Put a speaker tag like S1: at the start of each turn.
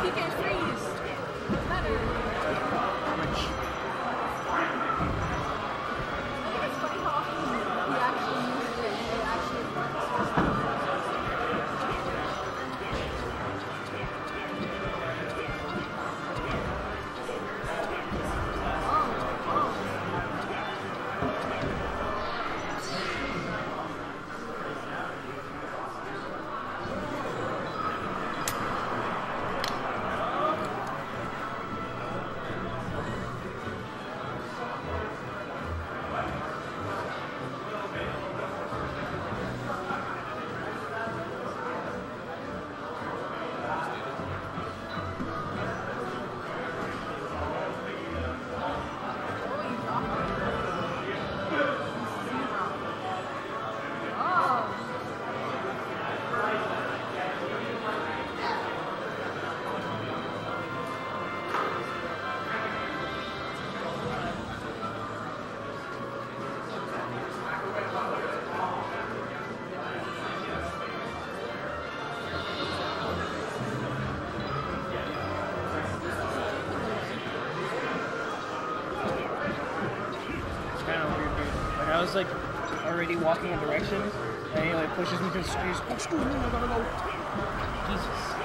S1: Que, que é fez? was like already walking in direction, and he like pushes me to the street. Excuse me, I gotta go. Jesus.